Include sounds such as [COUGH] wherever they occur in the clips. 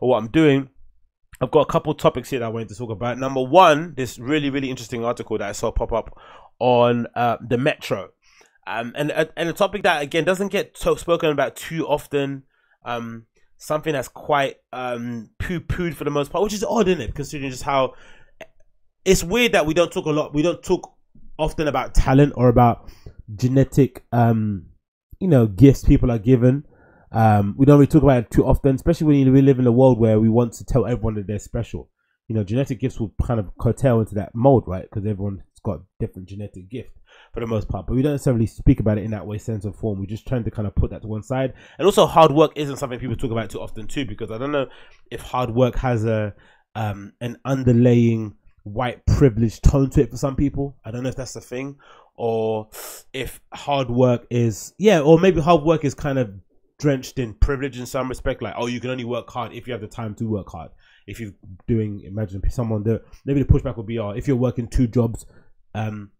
or what I'm doing, I've got a couple topics here that I wanted to talk about. Number one, this really, really interesting article that I saw pop up on uh, the Metro. Um, and and a topic that again doesn't get spoken about too often. Um, something that's quite um poo pooed for the most part, which is odd, isn't it? Considering just how it's weird that we don't talk a lot. We don't talk often about talent or about genetic, um, you know, gifts people are given. Um, we don't really talk about it too often, especially when we live in a world where we want to tell everyone that they're special. You know, genetic gifts will kind of curtail into that mold, right? Because everyone's got different genetic gift for the most part, but we don't necessarily speak about it in that way, sense of form. We're just trying to kind of put that to one side. And also, hard work isn't something people talk about too often too, because I don't know if hard work has a um, an underlaying white privilege tone to it for some people. I don't know if that's the thing, or if hard work is yeah, or maybe hard work is kind of drenched in privilege in some respect. Like, oh, you can only work hard if you have the time to work hard. If you're doing, imagine someone that maybe the pushback would be, oh, if you're working two jobs, um,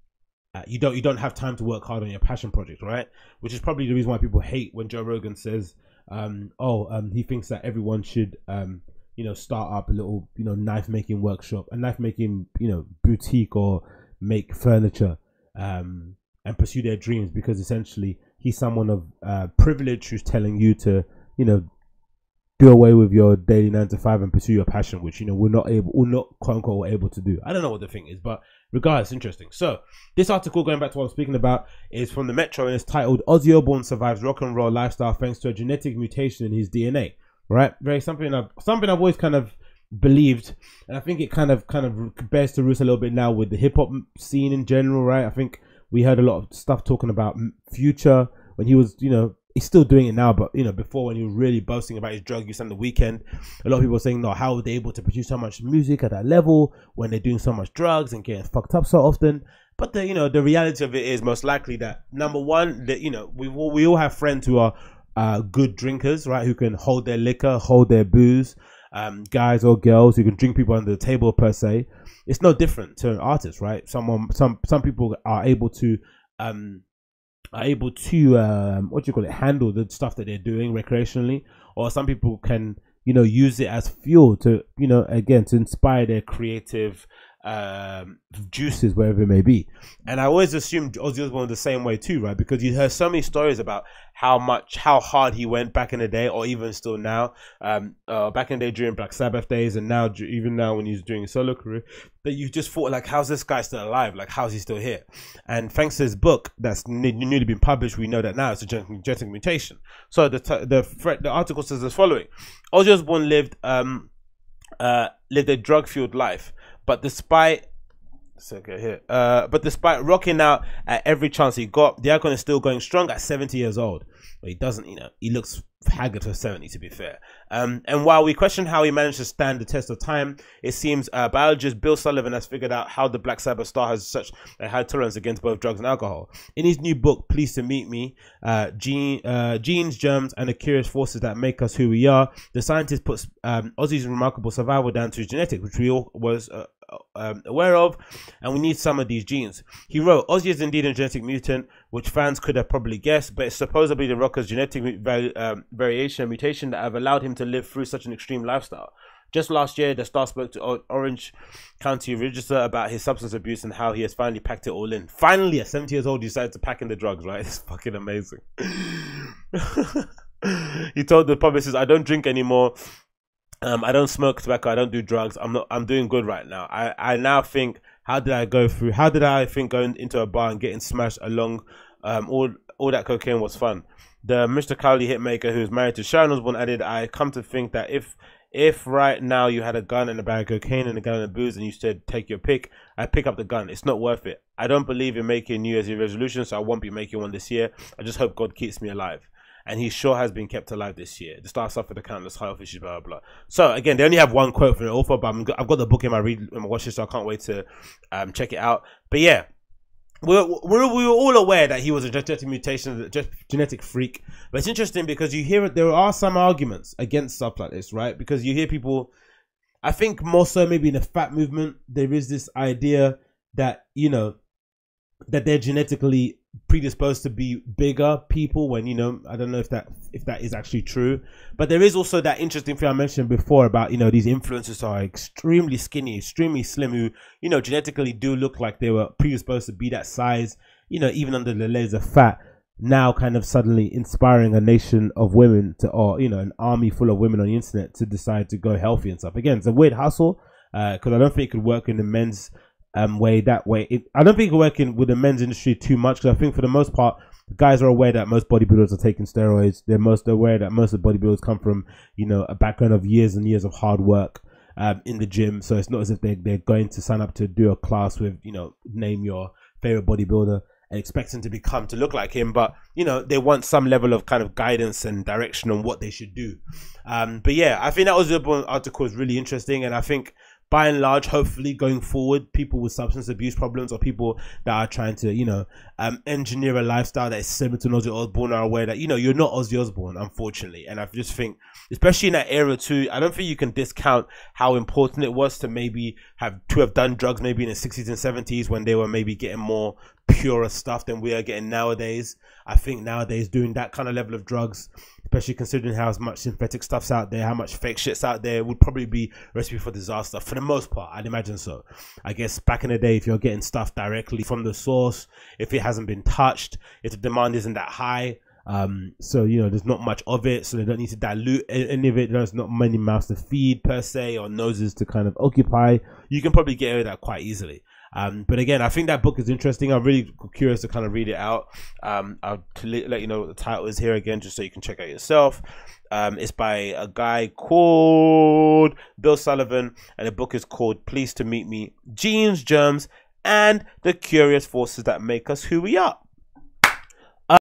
uh, you don't you don't have time to work hard on your passion project, right? Which is probably the reason why people hate when Joe Rogan says, um, oh, um, he thinks that everyone should, um, you know, start up a little, you know, knife making workshop, a knife making, you know, boutique or make furniture, um, and pursue their dreams because essentially he's someone of uh, privilege who's telling you to, you know, do away with your daily nine to five and pursue your passion, which you know we're not able, we're not quote unquote able to do. I don't know what the thing is, but regardless, interesting. So this article, going back to what I'm speaking about, is from the Metro and it's titled "Ozzy Osbourne survives rock and roll lifestyle thanks to a genetic mutation in his DNA." Right, very something I've something I've always kind of believed, and I think it kind of kind of bears to roost a little bit now with the hip hop scene in general. Right, I think we heard a lot of stuff talking about Future when he was, you know, he's still doing it now, but you know, before when he was really boasting about his drug use on the weekend, a lot of people were saying, "No, how are they able to produce so much music at that level when they're doing so much drugs and getting fucked up so often?" But the you know the reality of it is most likely that number one, that you know we all, we all have friends who are uh, good drinkers, right? Who can hold their liquor, hold their booze. Um, guys or girls who can drink people under the table per se. It's no different to an artist, right? Someone, some some people are able to um, are able to um, what do you call it handle the stuff that they're doing recreationally or some people can you know use it as fuel to you know again to inspire their creative um, juices wherever it may be. And i always assumed ozzy osbourne the same way too right? Because you heard so many stories about how much how hard he went back in the day or even still now um uh, back in the day during black sabbath days and now even now when he's doing a solo career that you just thought like how's this guy still alive? Like how's he still here? And thanks to his book that's newly been published we know that now it's a genetic mutation. So the t- the the article says as following. Ozzy osbourne lived um uh lived a drug fueled life but despite so okay here. Uh, but despite rocking out at every chance he got, the icon is still going strong at 70 years old. But he doesn't, you know, he looks haggard for 70 to be fair. Um, and while we question how he managed to stand the test of time, it seems uh, biologist Bill Sullivan has figured out how the Black Sabbath star has such a high tolerance against both drugs and alcohol. In his new book, Pleased to Meet Me, uh, Gene, uh, Genes, Germs, and the Curious Forces That Make Us Who We Are, the scientist puts um, Ozzy's remarkable survival down to his genetics, which we all was uh, um, aware of, and we need some of these genes. He wrote, Ozzy is indeed a genetic mutant, which fans could have probably guessed, but it's supposedly the rocker's genetic vari- um, variation mutation that have allowed him to live through such an extreme lifestyle. Just last year, the star spoke to Orange County Register about his substance abuse and how he has finally packed it all in. Finally, at 70 years old, he decided to pack in the drugs, right? [LAUGHS] It's fucking amazing. [LAUGHS] he told the publicist, I don't drink anymore. Um, I don't smoke tobacco. I don't do drugs. I'm not. I'm doing good right now. I, I now think, how did I go through? How did I think going into a bar and getting smashed along? Um, all all that cocaine was fun. The Mr. Crowley hitmaker, who's married to Sharon Osbourne, added, "I come to think that if if right now you had a gun and a bag of cocaine and a gun and booze and you said take your pick, I'd pick up the gun. It's not worth it. I don't believe in making New Year's resolutions, so I won't be making one this year. I just hope God keeps me alive." And he sure has been kept alive this year. The star suffered a countless health issues, blah, blah, blah. So, again, they only have one quote from the author, but i have got the book in my read in my watch list, so I can't wait to um, check it out. But yeah, we're, we're, we were all aware that he was a genetic mutation, a genetic freak. But it's interesting because you hear there are some arguments against stuff like this, right? Because you hear people, I think more so maybe in the fat movement, there is this idea that, you know, that they're genetically predisposed to be bigger people when you know i don't know if that if that is actually true. But there is also that interesting thing i mentioned before about you know these influencers are extremely skinny extremely slim who you know genetically do look like they were predisposed to be that size you know even under the layers of fat now kind of suddenly inspiring a nation of women to or you know an army full of women on the internet to decide to go healthy and stuff. Again it's a weird hustle because uh, i don't think it could work in the men's um, way that way. It, I don't think working with the men's industry too much because I think for the most part, guys are aware that most bodybuilders are taking steroids. They're most aware that most of the bodybuilders come from you know a background of years and years of hard work um, in the gym. So it's not as if they they're going to sign up to do a class with you know name your favorite bodybuilder and expect expecting to become to look like him but you know they want some level of kind of guidance and direction on what they should do um, but yeah i think that was the article was really interesting and i think by and large, hopefully going forward, people with substance abuse problems or people that are trying to, you know, um, engineer a lifestyle that is similar to Ozzy Osbourne are aware that, you know, you're not Ozzy Osbourne, unfortunately. And I just think, especially in that era too, I don't think you can discount how important it was to maybe have, to have done drugs maybe in the 60s and 70s when they were maybe getting more purer stuff than we are getting nowadays. I think nowadays doing that kind of level of drugs especially considering how much synthetic stuff's out there, how much fake shit's out there, would probably be recipe for disaster for the most part. I'd imagine so. I guess back in the day, if you're getting stuff directly from the source, if it hasn't been touched, if the demand isn't that high, um, so you know there's not much of it, so they don't need to dilute any of it. There's not many mouths to feed per se, or noses to kind of occupy. You can probably get away of that quite easily. Um, but again, I think that book is interesting. I'm really curious to kind of read it out. Um, I'll let you know what the title is here again, just so you can check out yourself. Um, it's by a guy called Bill Sullivan, and the book is called Pleased to Meet Me Genes, Germs, and the Curious Forces That Make Us Who We Are.